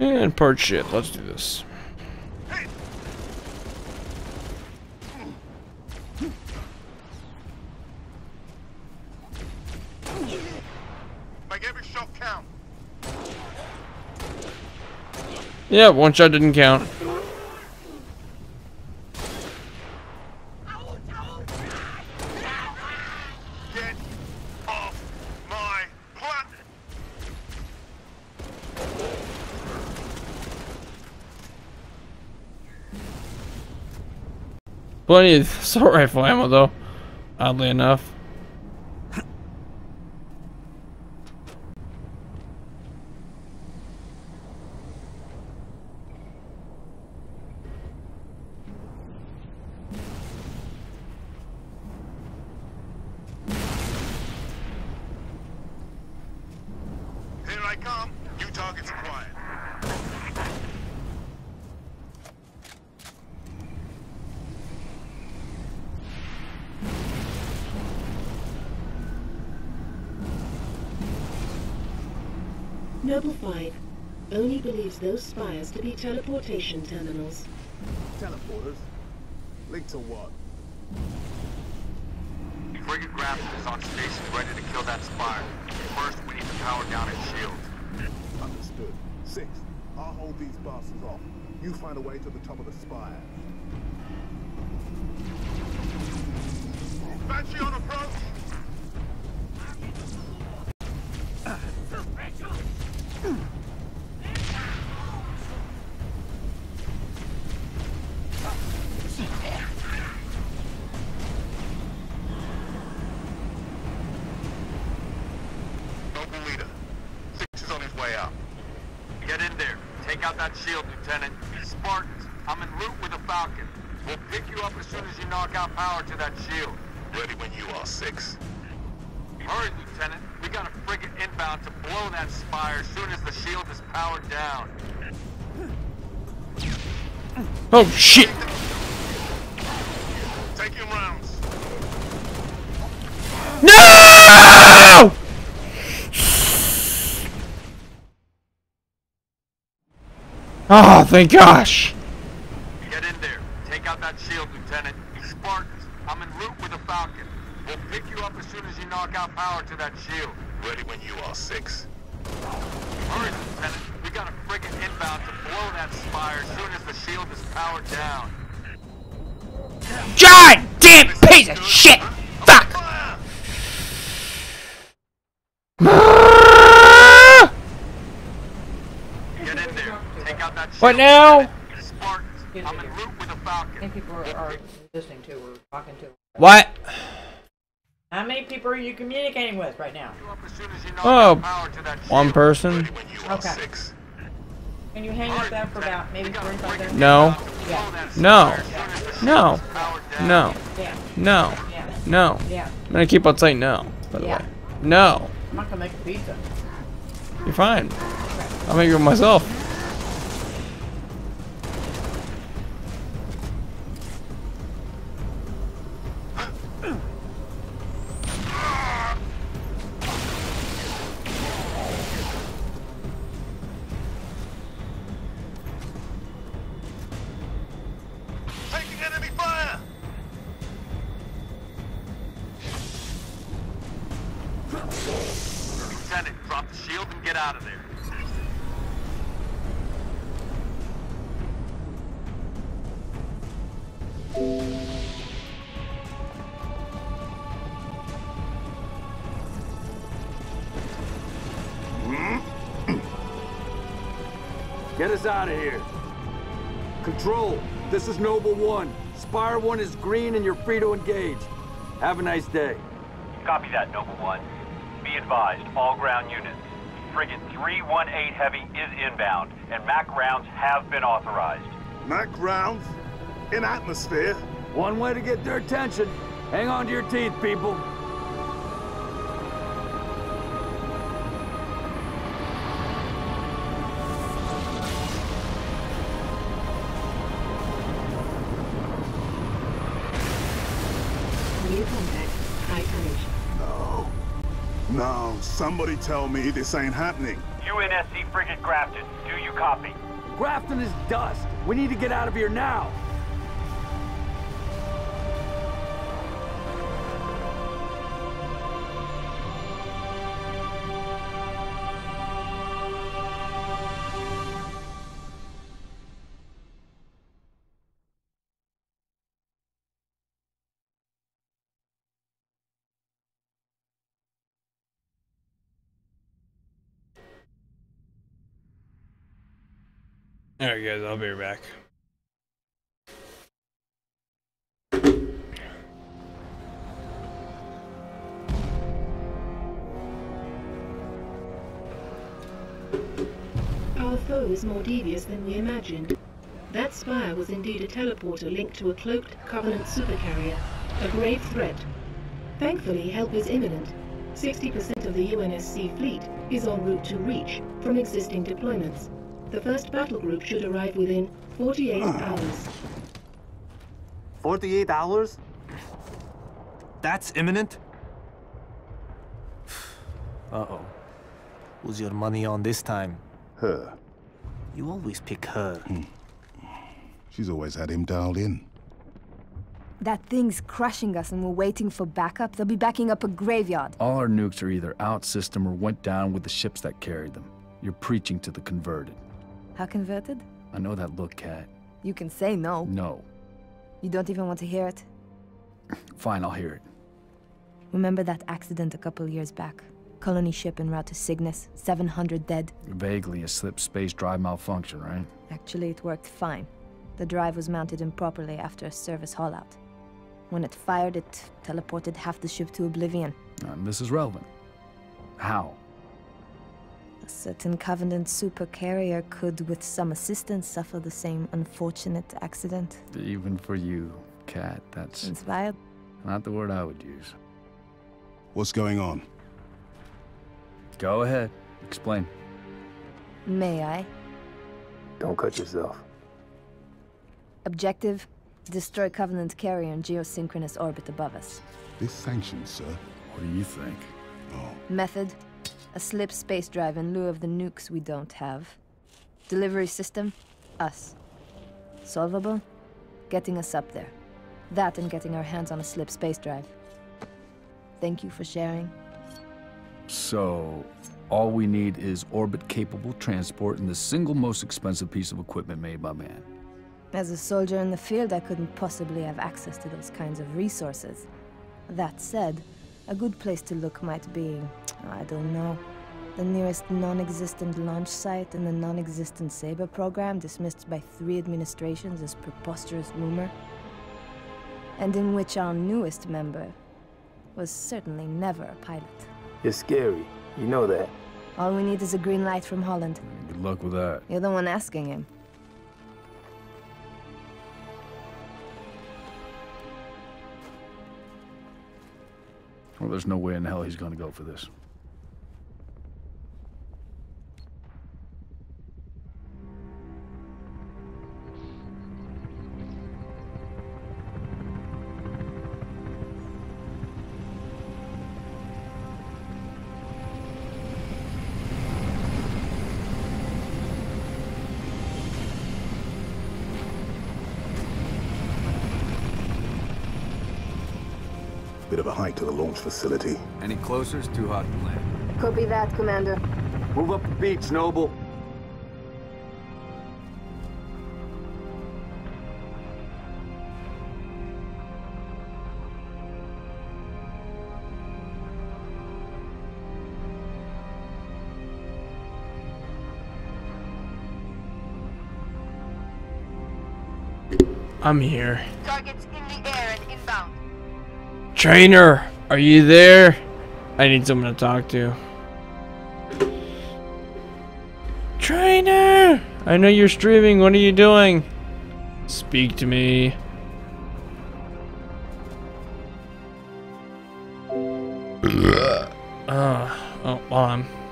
And part shit. Let's do this. Make every shot count. Yeah, one shot didn't count. Get off my planet. Plenty of assault rifle ammo though. Oddly enough. Here I come. New targets acquired. Noble 5 only believes those spires to be teleportation terminals. Teleporters? Link to what? Frigate Grafton is on station ready to kill that spire. First, we need to power down its shield. Understood. Six. I'll hold these bastards off. You find a way to the top of the spire. Noble leader. Six is on his way out. Get in there. Take out that shield, Lieutenant. Spartans, I'm en route with a Falcon. We'll pick you up as soon as you knock out power to that shield. Ready when you are, Six. Hurry, Lieutenant. We got a frigate inbound to blow that spire as soon as the shield is powered down. Oh shit! Take your rounds. No! Oh, thank gosh. Get in there. Take out that shield, Lieutenant. Spartans, I'm en route with a Falcon. We'll pick you up as soon as you knock out power to that shield. Ready when you are, Six. Hurry, Lieutenant. We got a frigate inbound to blow that spire as soon as the shield is powered down. God damn piece of shit! Fuck! Fire! Get in there. Take out that shield. What now? Lieutenant. Spartans, I'm en route with a I Falcon. think people are, are listening to or talking to. What? How many people are you communicating with right now? You up as soon as you knock Oh, out power to that One person? Ready when you are, Okay. Can you hang up that for about maybe 45 minutes? No. Yeah. No. No. No. Yeah. No. No. Yeah. I'm gonna keep on saying no, by the Yeah. way. No. I'm not gonna make a pizza. You're fine. I'll make it myself. Shield and get out of there. Hmm? Get us out of here. Control, this is Noble One. Spire One is green and you're free to engage. Have a nice day. Copy that, Noble One. Be advised, all ground units. Frigate 318 Heavy is inbound, and MAC rounds have been authorized. MAC rounds? In atmosphere? One way to get their attention. Hang on to your teeth, people. Somebody tell me this ain't happening. UNSC frigate Grafton, do you copy? Grafton is dust. We need to get out of here now. Alright guys, I'll be right back. Our foe is more devious than we imagined. That spire was indeed a teleporter linked to a cloaked Covenant supercarrier, a grave threat. Thankfully, help is imminent. 60% of the UNSC fleet is en route to Reach from existing deployments. The first battle group should arrive within 48 ah. hours. 48 hours? That's imminent? Uh-oh. Who's your money on this time? Her. You always pick her. Hmm. She's always had him dialed in. That thing's crushing us and we're waiting for backup. They'll be backing up a graveyard. All our nukes are either out system or went down with the ships that carried them. You're preaching to the converted. How converted? I know that look, Kat. You can say no. No. You don't even want to hear it. Fine, I'll hear it. Remember that accident a couple years back? Colony ship en route to Cygnus, 700 dead. Vaguely a slip space drive malfunction, right? Actually, it worked fine. The drive was mounted improperly after a service haulout. When it fired, it teleported half the ship to oblivion. And this is relevant. How? A certain Covenant supercarrier could, with some assistance, suffer the same unfortunate accident. Even for you, Kat, that's Inspired? not the word I would use. What's going on? Go ahead. Explain. May I? Don't cut yourself. Objective destroy Covenant carrier in geosynchronous orbit above us. This sanctions, sir. What do you think? Oh, Method a slip space drive in lieu of the nukes we don't have. Delivery system us. Solvable? Getting us up there. That and getting our hands on a slip space drive. Thank you for sharing. So, all we need is orbit-capable transport and the single most expensive piece of equipment made by man. As a soldier in the field, I couldn't possibly have access to those kinds of resources. That said, a good place to look might be, I don't know, the nearest non-existent launch site in the non-existent Saber program dismissed by three administrations as preposterous rumor, and in which our newest member was certainly never a pilot. You're scary. You know that. All we need is a green light from Holland. Good luck with that. You're the one asking him. Well, there's no way in hell he's gonna go for this. Bit of a hike to the launch facility. Any closer is too hot to land. Copy that, Commander. Move up the beach, Noble. I'm here. Targets Trainer, are you there? I need someone to talk to. Trainer! I know you're streaming. What are you doing? Speak to me. Uh, oh, hold on.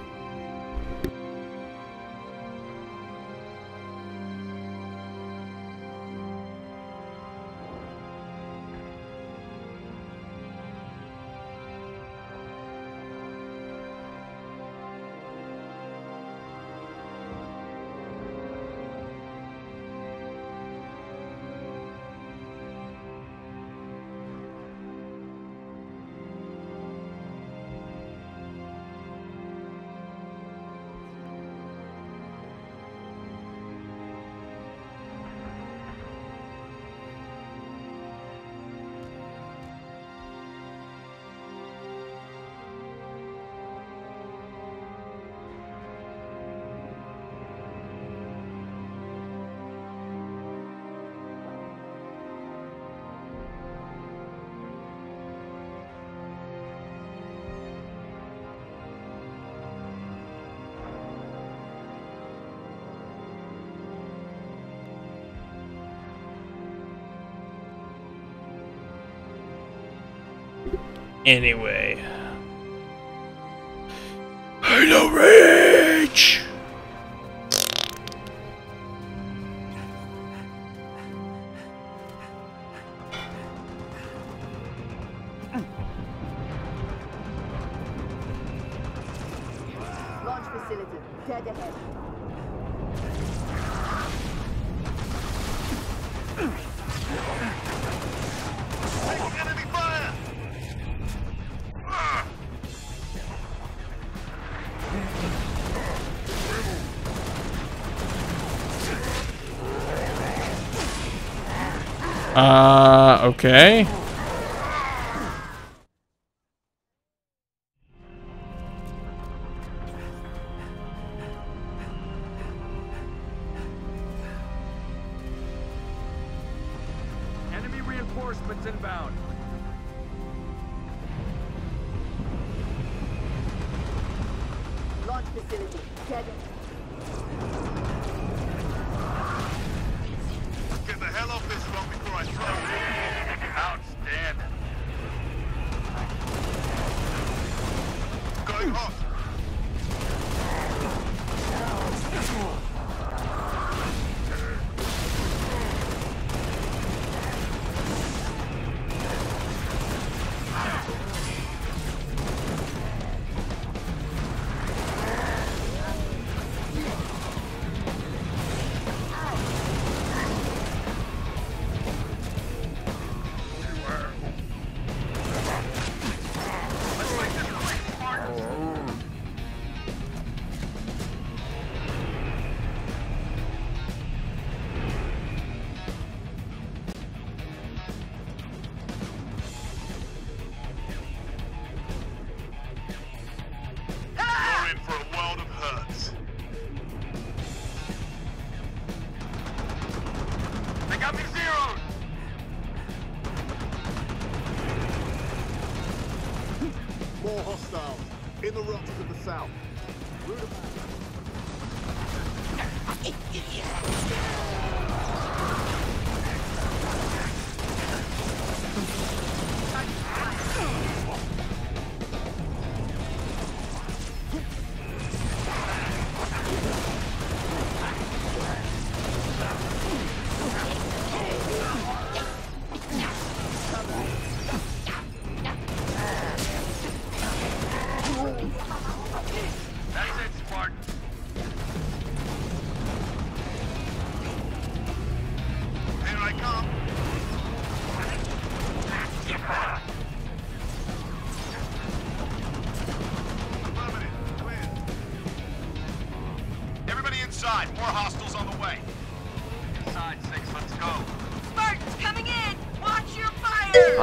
anyway. Uh, okay.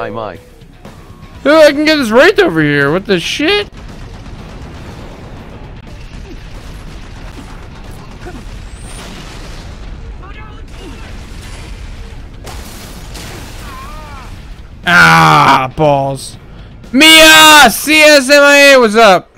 Hi, Mike. Dude, I can get this right over here. What the shit? Ah, balls. Mia! CSMIA was up.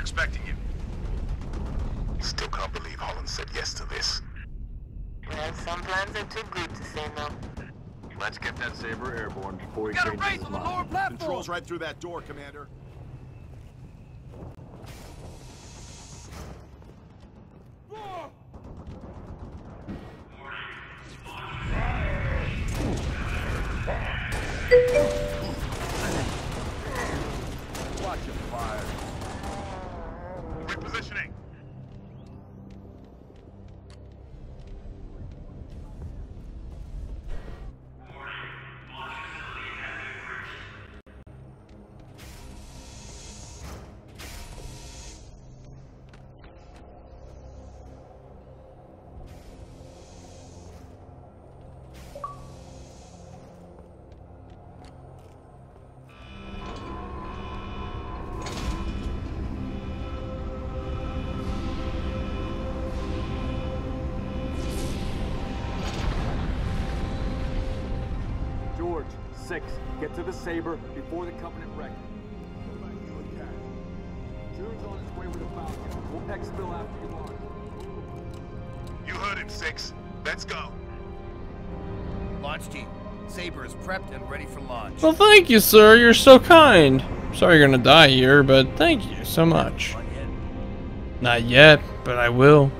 They're expecting you. Still can't believe Holland said yes to this. Well, some plans are too good to say no. Let's get that Saber airborne before he Got a changes his on the mind. lower platform! Controls right through that door, Commander. Watch prepped and ready for launch. Well, thank you, sir. You're so kind. Sorry you're gonna die here, but thank you so much. Not yet, but I will.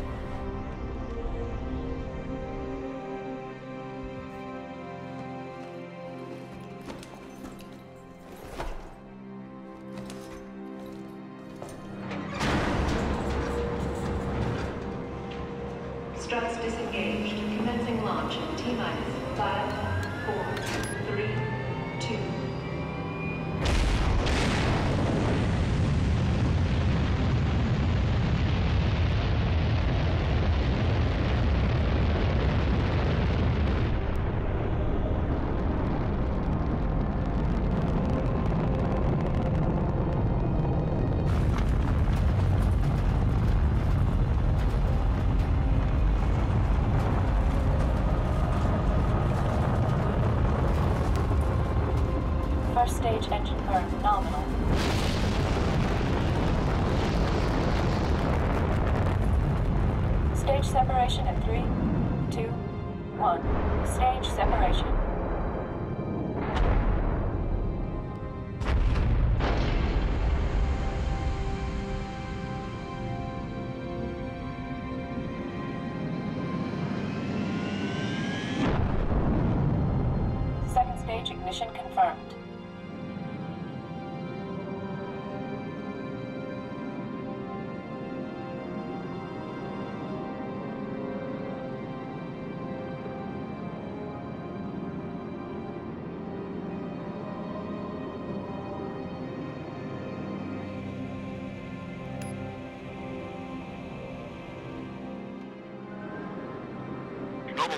One.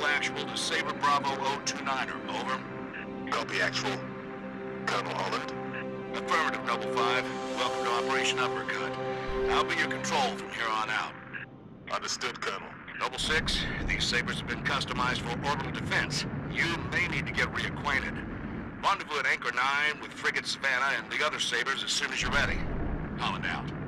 Actual to Saber Bravo 029er. Over. Copy Actual. Colonel Holland. Affirmative, Noble 5. Welcome to Operation Uppercut. I'll be your control from here on out. Understood, Colonel. Noble 6, these Sabers have been customized for orbital defense. You may need to get reacquainted. Rendezvous at Anchor 9 with Frigate Savannah and the other Sabers as soon as you're ready. Holland out.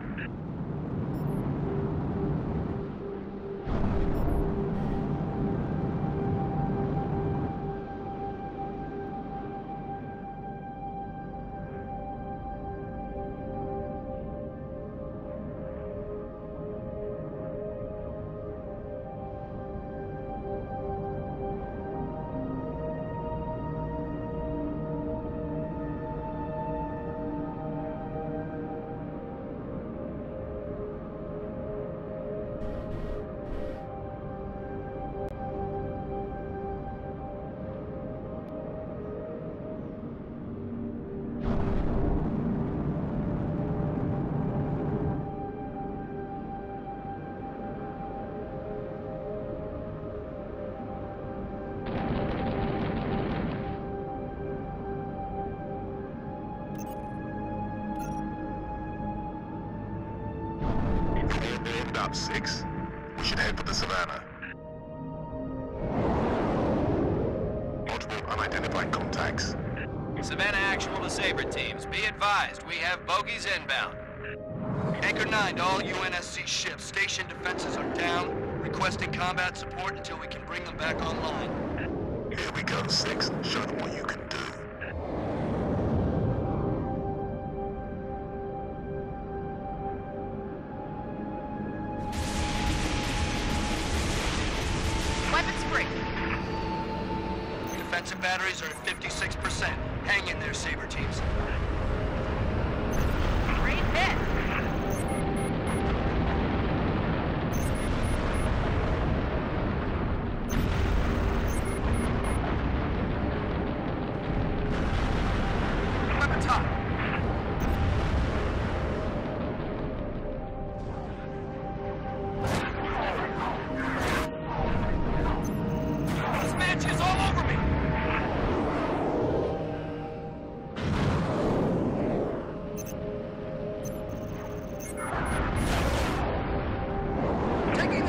Unidentified contacts. Savannah Actual to Saber teams. Be advised, we have bogies inbound. Anchor 9 to all UNSC ships. Station defenses are down. Requesting combat support until we can bring them back online. Here we go, Six. Show them what you can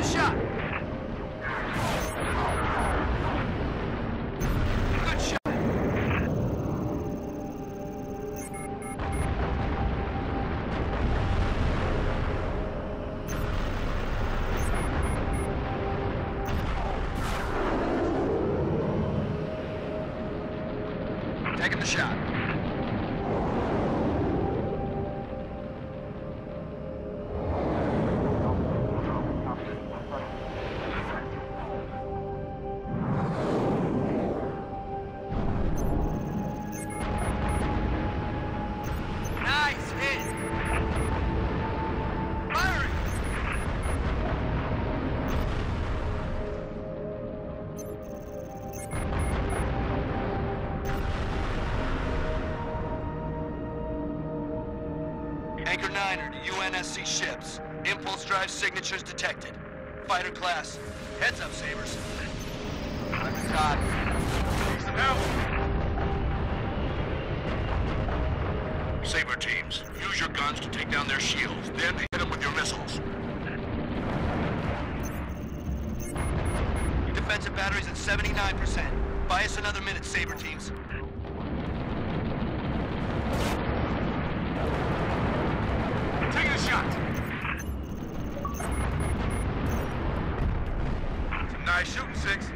shot. UNSC ships. Impulse drive signatures detected. Fighter class. Heads up, Sabers. God. Need some help. Saber teams, use your guns to take down their shields, then hit them with your missiles. Defensive batteries at 79%. Buy us another minute, Saber teams. Taking a shot. Some nice shooting, Six.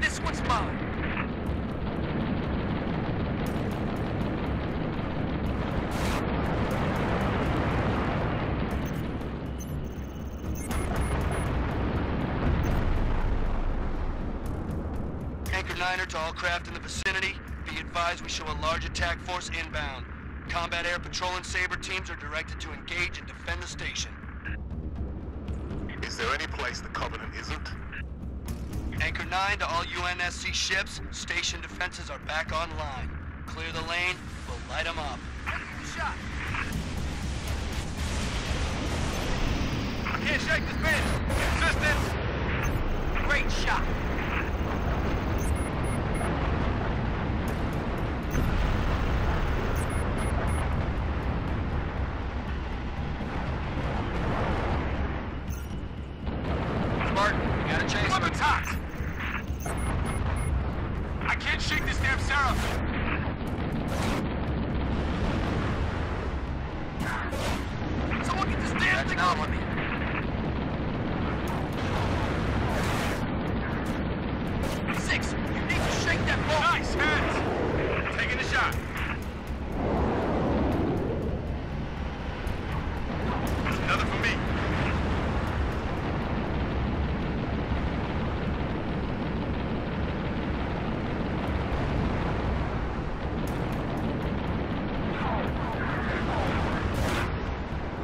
This one's mine. Anchor Niner to all craft in the vicinity. Be advised we show a large attack force inbound. Combat Air Patrol and Saber teams are directed to engage and defend the station. Is there any place the Covenant isn't? Anchor 9 to all UNSC ships. Station defenses are back online. Clear the lane. We'll light them up. Shot. I can't shake this bitch. Resistance. Great shot. Martin, you gotta chase him. Weapons hot. I can't shake this damn Sarah. Someone get this damn thing off of me. Six, you need to shake that ball. Nice hit. Taking the shot. Another for me.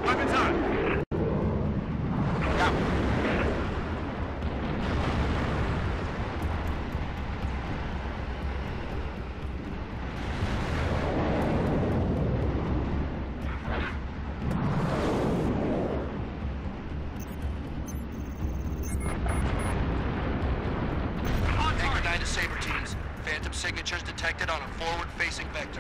Weapons hot. to Saber teams. Phantom signatures detected on a forward-facing vector. Ah, got one. Anchor 9 to all UNSC fighters. Multiple inbound Phantoms headed straight for our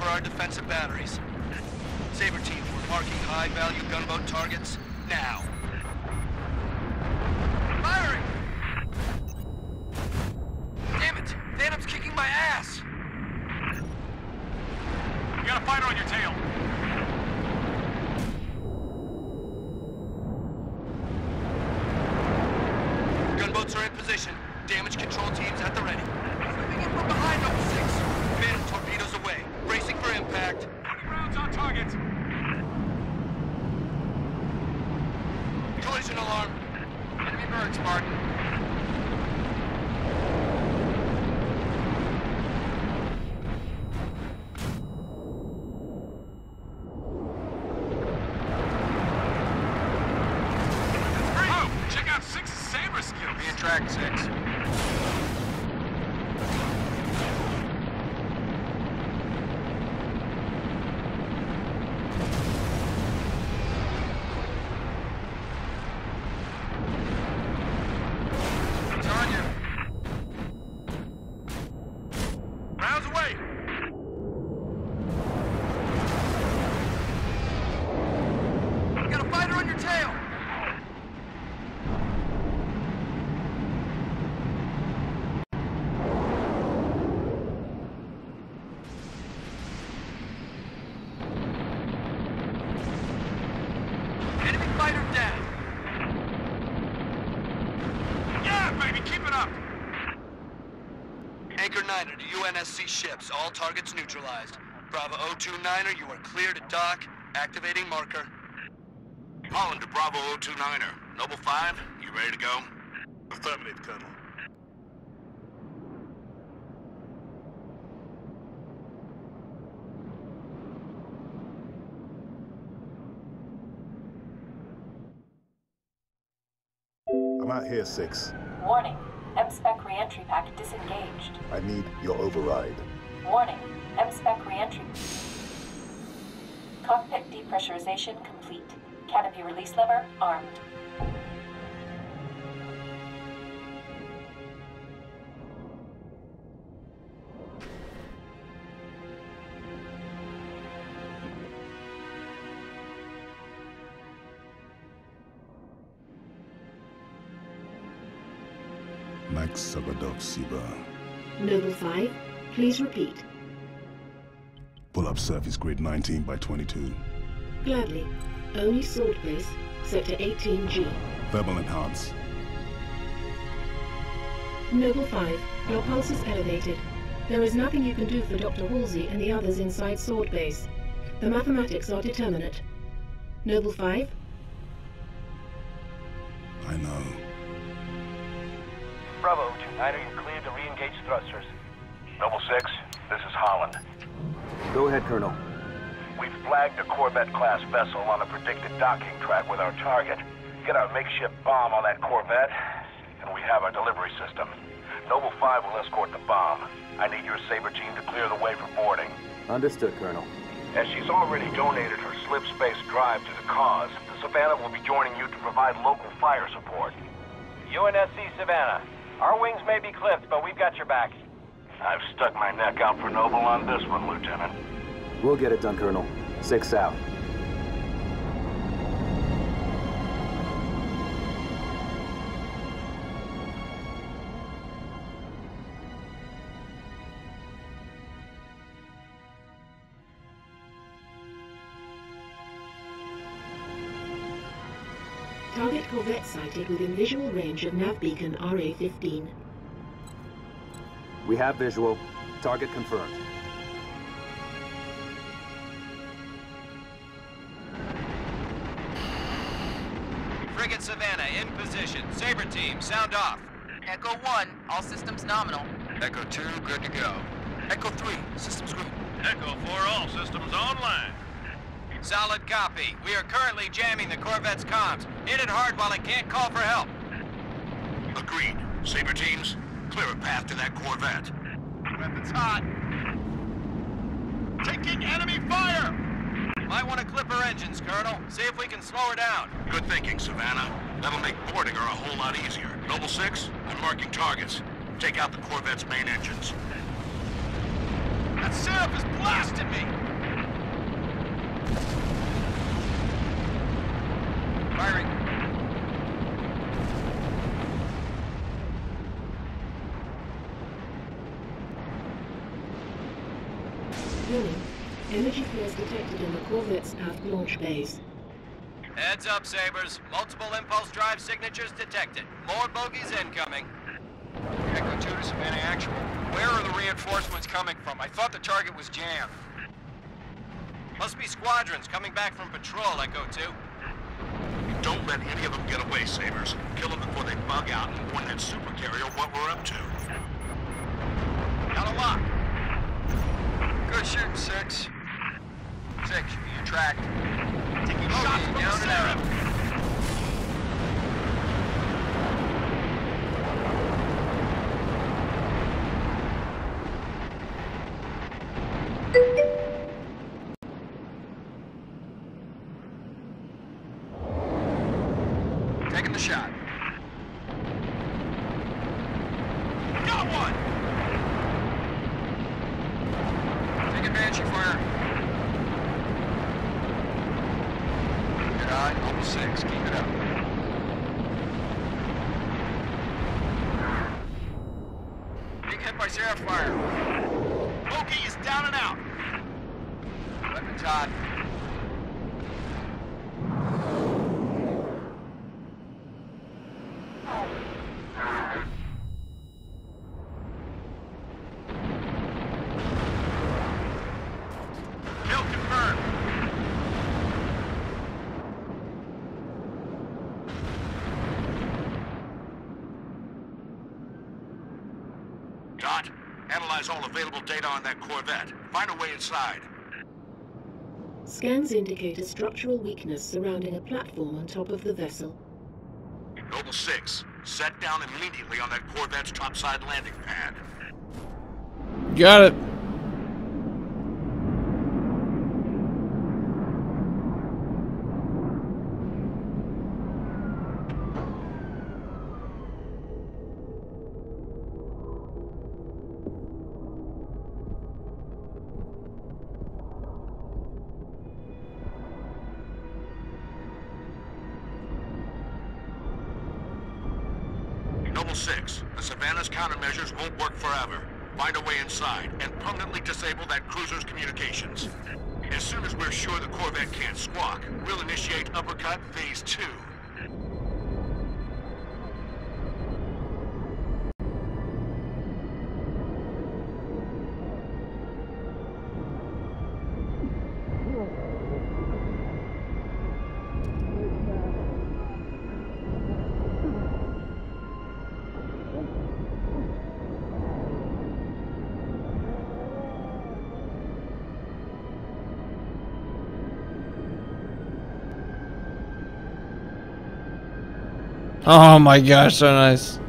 Uh-huh, defensive batteries. Saber teams, we're marking high-value gunboat targets now. Firing! Damn it! Phantom's kicking my ass! You got a fighter on your tail. Gunboats are in position. Damage control teams at the ready. Sweeping in from behind, Noble 6. Phantom torpedoes away. Bracing for impact. Rounds on target. Collision alarm. Enemy birds, Martin. Oh, check out Six's saber skills. Be in track, 6. It's on you. Rounds away. Got a fighter on your tail! Enemy fighter down! Yeah, baby, keep it up. Anchor 9er to UNSC ships. All targets neutralized. Bravo 029er, you are clear to dock. Activating marker. Holland to Bravo 029er. Noble 5, you ready to go? Affirmative, Colonel. I'm out here, Six. Warning. M-Spec reentry pack disengaged. I need your override. Warning. M-Spec reentry. Cockpit depressurization complete. Canopy release lever armed. Siba. Noble 5, please repeat. Pull up surface grid 19 by 22. Gladly. Only Sword Base, Sector 18G. Thermal enhance. Noble 5, your pulse is elevated. There is nothing you can do for Dr. Halsey and the others inside Sword Base. The mathematics are determinate. Noble 5, Bravo, 29er, you're cleared to re-engage thrusters. Noble 6, this is Holland. Go ahead, Colonel. We've flagged a Corvette-class vessel on a predicted docking track with our target. Get our makeshift bomb on that Corvette, and we have our delivery system. Noble 5 will escort the bomb. I need your Saber team to clear the way for boarding. Understood, Colonel. As she's already donated her slip space drive to the cause, the Savannah will be joining you to provide local fire support. UNSC Savannah. Our wings may be clipped, but we've got your back. I've stuck my neck out for Noble on this one, Lieutenant. We'll get it done, Colonel. Six out. Target sighted within visual range of nav beacon RA-15. We have visual. Target confirmed. Frigate Savannah in position. Saber team, sound off. Echo 1, all systems nominal. Echo 2, good to go. Echo 3, systems green. Echo 4, all systems online. Solid copy. We are currently jamming the Corvette's comms. Hit it hard while it can't call for help. Agreed. Saber teams, clear a path to that Corvette. Weapons hot. Taking enemy fire! Might want to clip her engines, Colonel. See if we can slow her down. Good thinking, Savannah. That'll make boarding her a whole lot easier. Noble 6, I'm marking targets. Take out the Corvette's main engines. That Seraph is blasting me! Firing. Warning. Energy flares detected in the Corvette's aft launch bays. Heads up, Sabers. Multiple impulse drive signatures detected. More bogies incoming. Echo 2 to Savannah Actual. Where are the reinforcements coming from? I thought the target was jammed. Must be squadrons coming back from patrol, Echo 2. Don't let any of them get away, Sabers. Kill them before they bug out and warn that supercarrier what we're up to. Got a lock. Good shooting, Six. Six, you a. Taking shots from the Seraph. Taking the shot. Got one! Take Banshee fire. Good eye, level six. Keep it up. Being hit by Seraph fire. Loki is down and out. Weapons hot. Kill confirmed. Dot, analyze all available data on that Corvette. Find a way inside. Scans indicate a structural weakness surrounding a platform on top of the vessel. Noble 6, set down immediately on that Corvette's topside landing pad. Got it. Noble 6, the Savannah's countermeasures won't work forever. Find a way inside and permanently disable that cruiser's communications. As soon as we're sure the Corvette can't squawk, we'll initiate Uppercut Phase 2. Oh my gosh, so nice.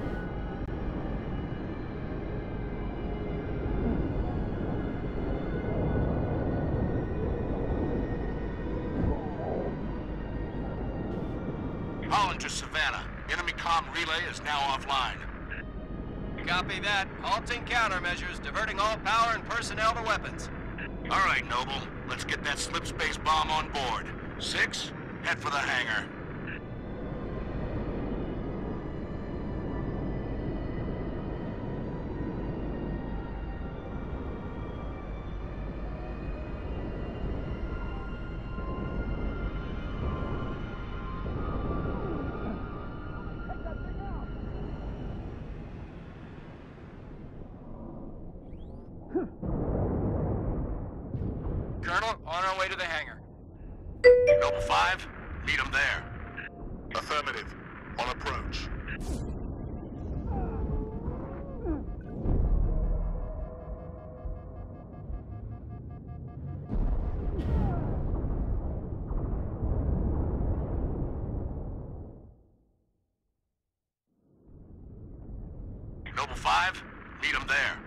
Meet him there.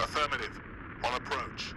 Affirmative. On approach.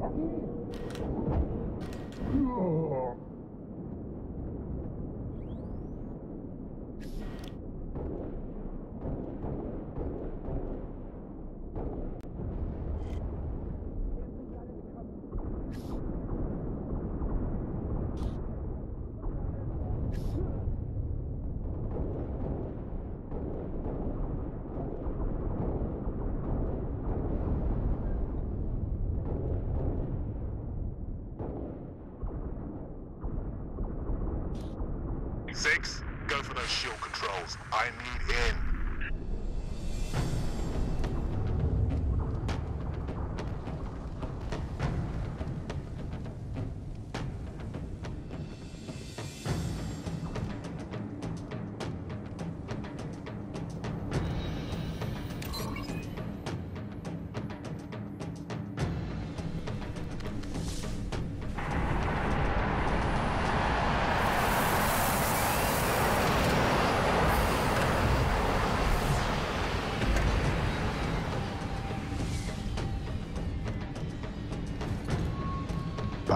Six,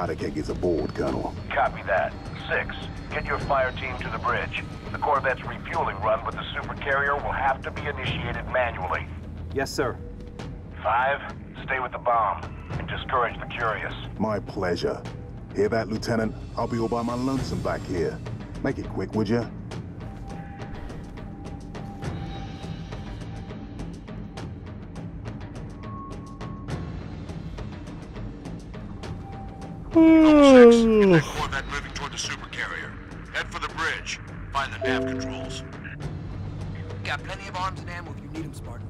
Powder keg is aboard, Colonel. Copy that. Six, get your fire team to the bridge. The Corvette's refueling run with the supercarrier will have to be initiated manually. Yes, sir. Five, stay with the bomb and discourage the curious. My pleasure. Hear that, Lieutenant? I'll be all by my lonesome back here. Make it quick, would you? Noble six, get that Corvette moving toward the super carrier. Head for the bridge. Find the nav controls. Got plenty of arms and ammo if you need them, Spartan.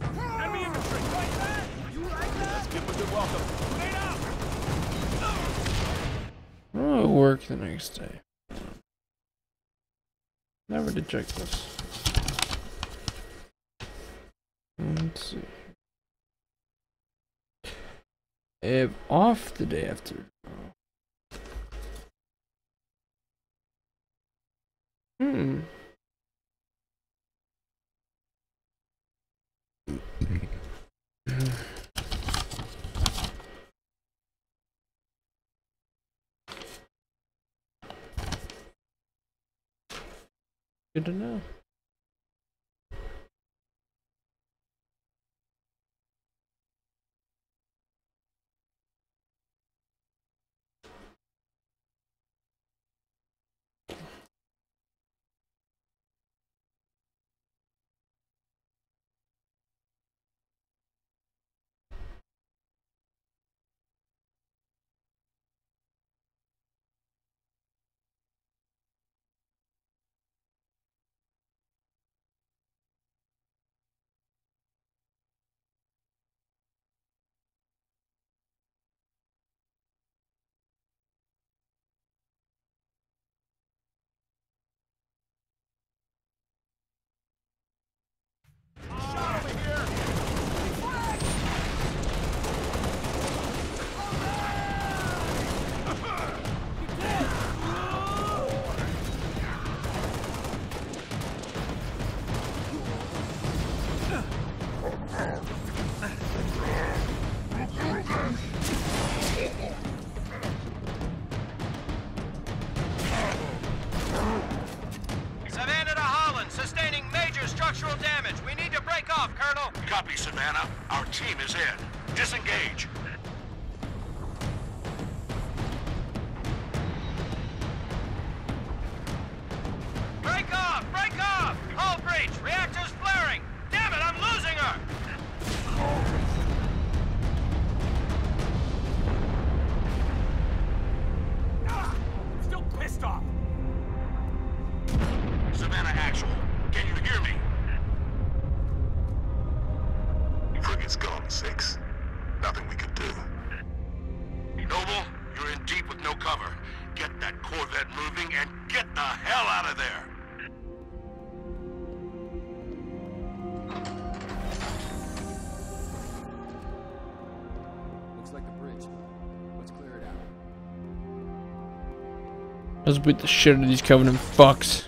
Enemy infantry! You like that? Let's give them a good welcome. Oh, work the next day. Never did check this. Let's see. If off the day after. Hmm. Good to know. Copy, Savannah. Our team is in. Disengage. Beat the shit out of these Covenant fucks.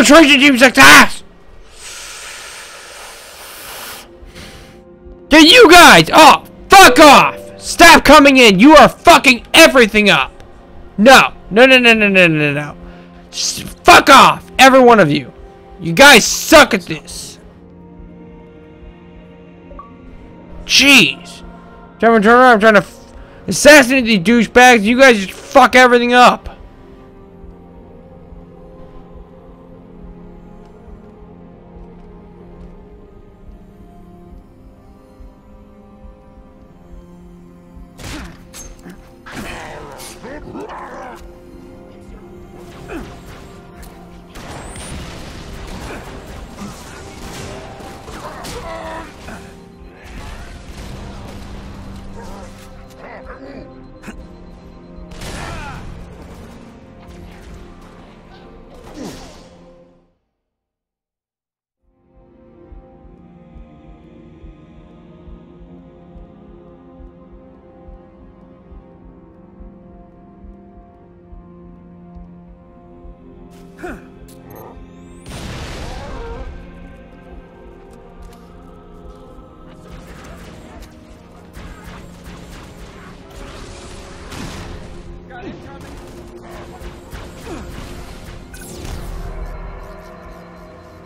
Our infiltration team's attacked! Yeah, you guys! Oh, fuck off! Stop coming in! You are fucking everything up! No. No, no, no, no, no, no, no. Just fuck off! Every one of you. You guys suck at this. Jeez. Trying to turn around, I'm trying to assassinate these douchebags. You guys just fuck everything up.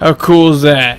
How cool is that?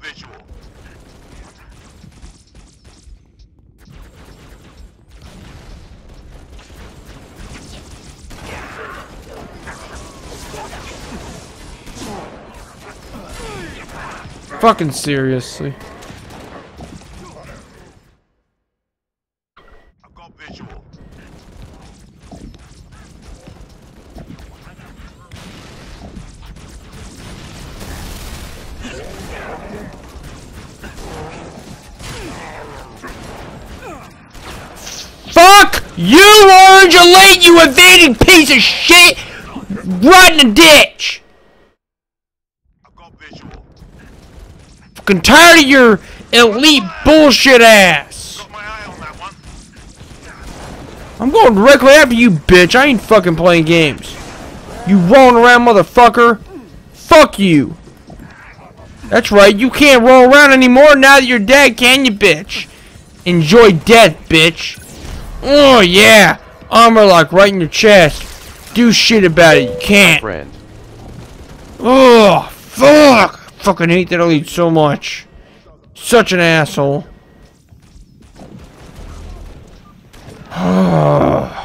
Visual. Fucking seriously. I've got visual. Fuck you, Orange Elite, you evading piece of shit! Right in the ditch! Fucking tired of your elite bullshit ass! I'm going directly after you, bitch. I ain't fucking playing games. You rolling around, motherfucker. Fuck you. That's right, you can't roll around anymore now that you're dead, can you, bitch? Enjoy death, bitch. Oh, yeah. Armor lock right in your chest. Do shit about it. You can't. Friend. Oh, fuck. Fucking hate that elite so much. Such an asshole. Oh.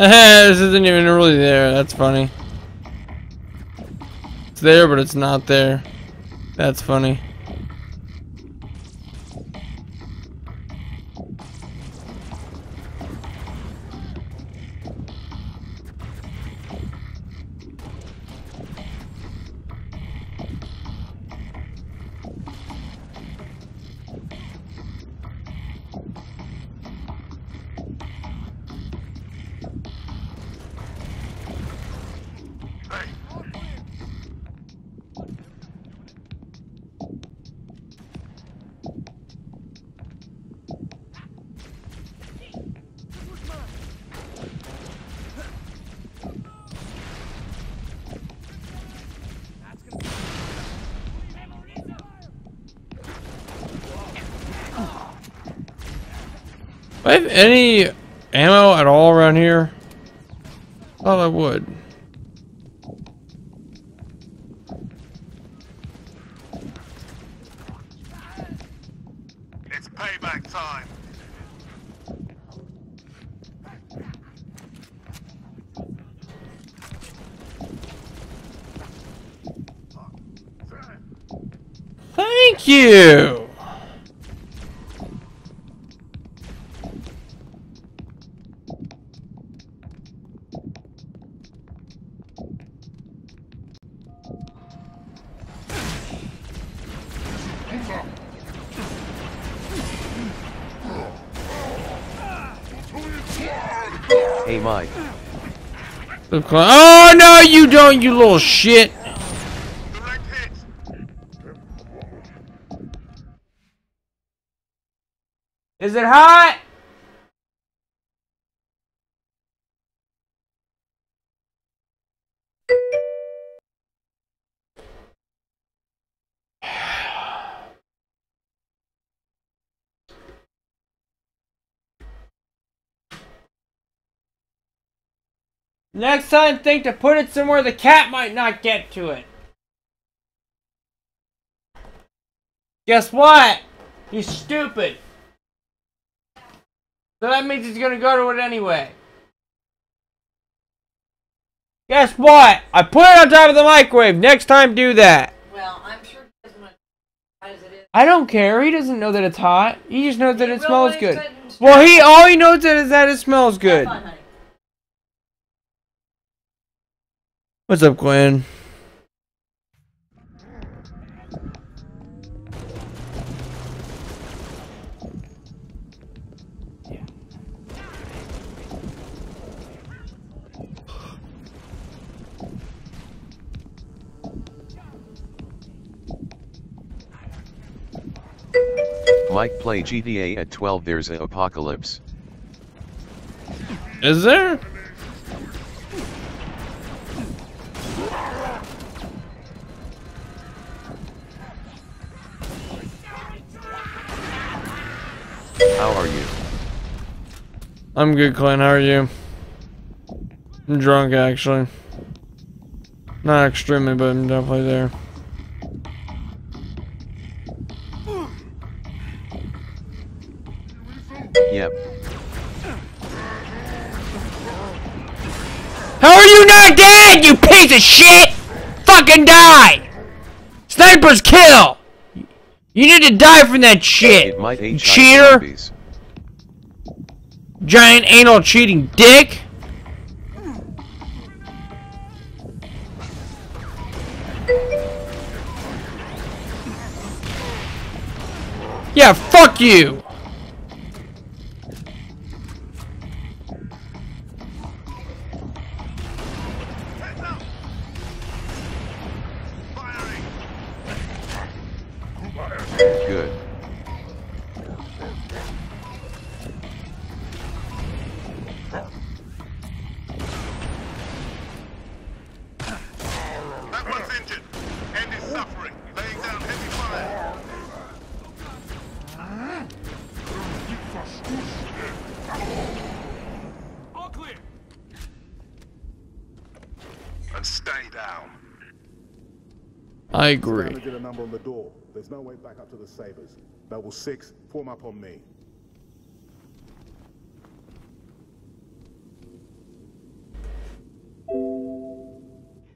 this isn't even really there. That's funny. It's there, but it's not there. That's funny. I have any ammo at all around here? Thought I would. It's payback time. Thank you! Oh no, you don't, you little shit! Next time, think to put it somewhere the cat might not get to it. Guess what? He's stupid. So that means he's gonna go to it anyway. Guess what? I put it on top of the microwave. Next time, do that. Well, I'm sure he doesn't as it is. I don't care. He doesn't know that it's hot. He just knows that it smells good. it's set in Well, he all he knows that is that it smells good. What's up, Gwen? Mike play GTA at 12 there's a apocalypse. Is there? How are you? I'm good, Clint. How are you? I'm drunk, actually. Not extremely, but I'm definitely there. Yep. How are you not dead, you piece of shit? Fucking die! Sniper's kill! You need to die from that shit! Cheater! zombies. Giant anal cheating dick! Yeah, fuck you! I agree. Did a number on the door. There's no way back up to the Sabres. Noble 6, form up on me.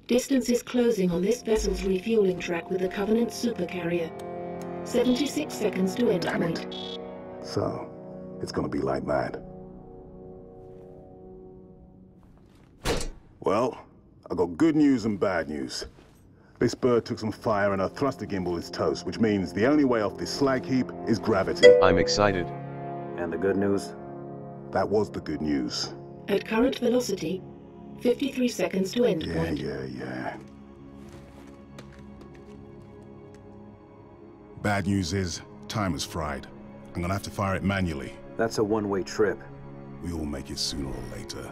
Distance is closing on this vessel's refueling track with the Covenant supercarrier. 76 seconds to endpoint. So, it's gonna be like that. Well, I got good news and bad news. This bird took some fire and our thruster gimbal is toast, which means the only way off this slag heap is gravity. I'm excited. And the good news? That was the good news. At current velocity, 53 seconds to end Yeah, endpoint. yeah, yeah. Bad news is, time is fried. I'm gonna have to fire it manually. That's a one-way trip. We all make it sooner or later.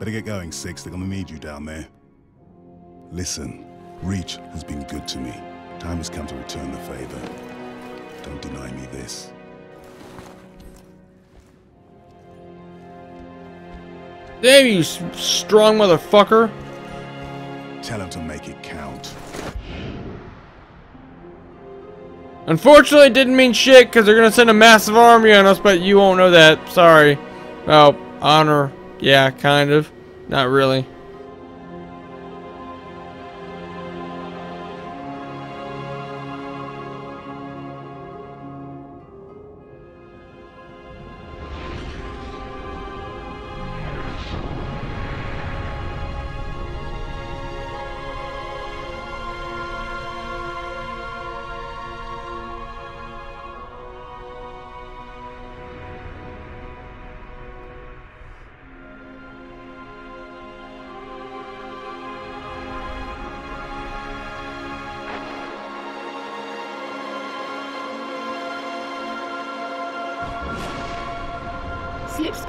Better get going, Six. They're gonna need you down there. Listen, Reach has been good to me. Time has come to return the favor. Don't deny me this. Damn you strong motherfucker. Tell him to make it count. Unfortunately, it didn't mean shit because they're gonna send a massive army on us, but you won't know that. Sorry. Oh, honor. Yeah, kind of. Not really.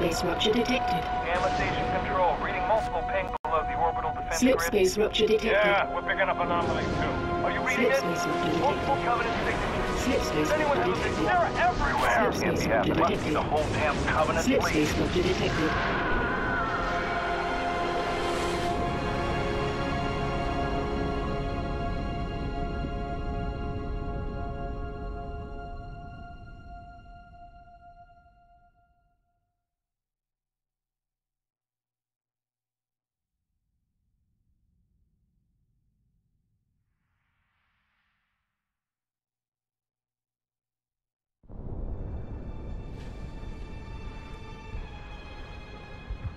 Space rupture detected. Gamma station control, reading multiple ping below the orbital defense Slip grid. space rupture detected. Yeah, we're picking up anomalies too. Are you reading Slip it? space rupture Multiple detected. covenant signatures. Slip space Anyone rupture detected. they're everywhere. Slip space rupture detected. the whole damn covenant Slip space rupture detected.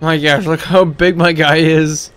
My gosh, look how big my guy is.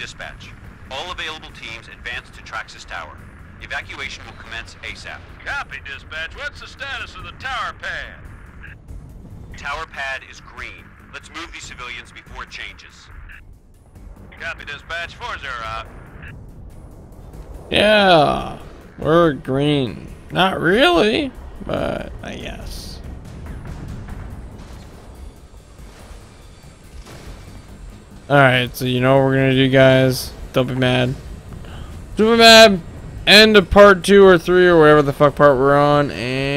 Dispatch. All available teams advance to Traxus Tower. Evacuation will commence ASAP. Copy, dispatch. What's the status of the tower pad? Tower pad is green. Let's move these civilians before it changes. Copy, dispatch. Four zero out. Yeah, we're green. Not really, but I guess. Alright, so you know what we're gonna do, guys. Don't be mad. Don't be mad. End of part two or three or whatever the fuck part we're on, and.